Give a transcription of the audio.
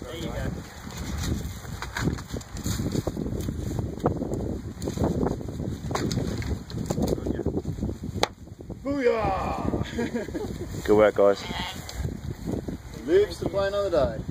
There you go. Booyah! Good work, guys. Lives to play another day.